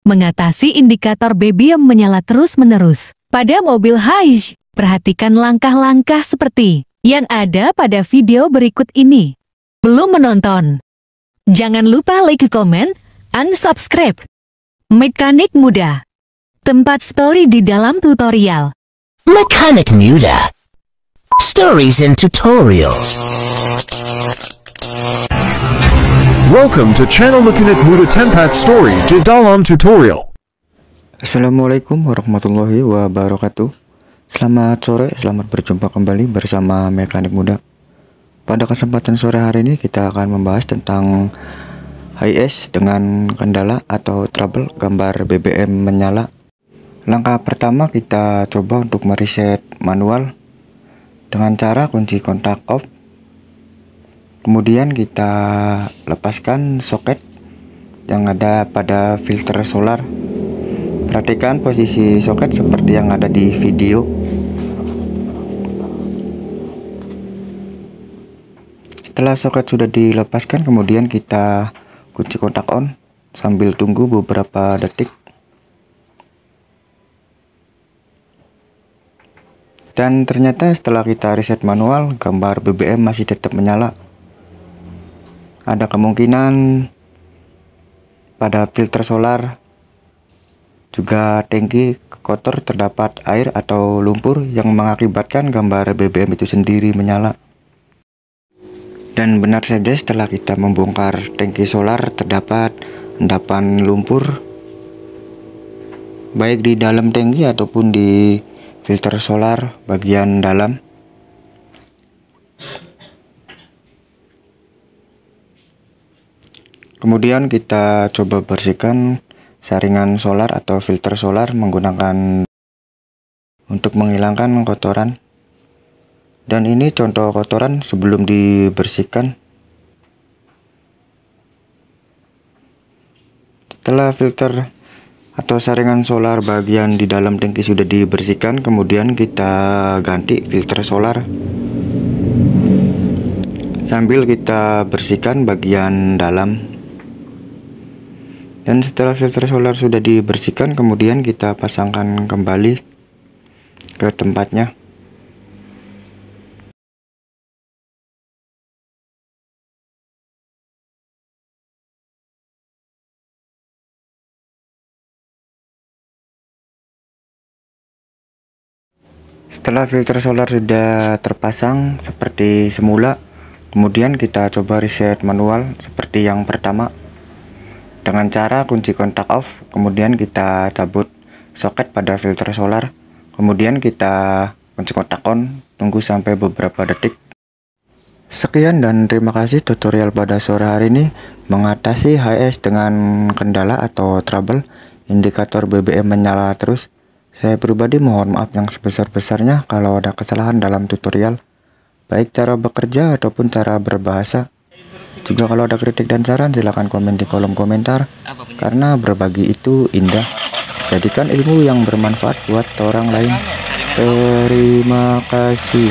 Mengatasi indikator BBM menyala terus-menerus pada mobil Hajj, perhatikan langkah-langkah seperti yang ada pada video berikut ini. Belum menonton? Jangan lupa like, comment, unsubscribe. Mekanik mudah. Tempat story di dalam tutorial. Mechanic Muda. Stories and tutorials. Welcome to channel Mechanic Muda Tempat Story di dalam tutorial. Assalamualaikum warahmatullahi wabarakatuh. Selamat sore, selamat berjumpa kembali bersama Mekanik Muda. Pada kesempatan sore hari ini kita akan membahas tentang HIS dengan kendala atau trouble gambar BBM menyala. Langkah pertama kita coba untuk mereset manual dengan cara kunci kontak off kemudian kita lepaskan soket yang ada pada filter solar. Perhatikan posisi soket seperti yang ada di video. Setelah soket sudah dilepaskan kemudian kita kunci kontak on sambil tunggu beberapa detik. Dan ternyata setelah kita reset manual gambar BBM masih tetap menyala ada kemungkinan pada filter solar juga tangki kotor terdapat air atau lumpur yang mengakibatkan gambar BBM itu sendiri menyala. Dan benar saja setelah kita membongkar tangki solar terdapat endapan lumpur baik di dalam tangki ataupun di filter solar bagian dalam Kemudian kita coba bersihkan saringan solar atau filter solar menggunakan untuk menghilangkan kotoran. Dan ini contoh kotoran sebelum dibersihkan. Setelah filter atau saringan solar bagian di dalam tangki sudah dibersihkan, kemudian kita ganti filter solar sambil kita bersihkan bagian dalam dan setelah filter solar sudah dibersihkan kemudian kita pasangkan kembali ke tempatnya. Setelah filter solar sudah terpasang seperti semula, kemudian kita coba reset manual seperti yang pertama dengan cara kunci kontak off kemudian kita cabut soket pada filter solar. Kemudian kita kunci kontak on tunggu sampai beberapa detik. Sekian dan terima kasih tutorial pada sore hari ini mengatasi HS dengan kendala atau trouble. Indikator BBM menyala terus. Saya pribadi mohon maaf yang sebesar-besarnya kalau ada kesalahan dalam tutorial. Baik cara bekerja ataupun cara berbahasa juga kalau ada kritik dan saran silahkan komen di kolom komentar karena berbagi itu indah. Jadikan ilmu yang bermanfaat buat orang lain. Terima kasih.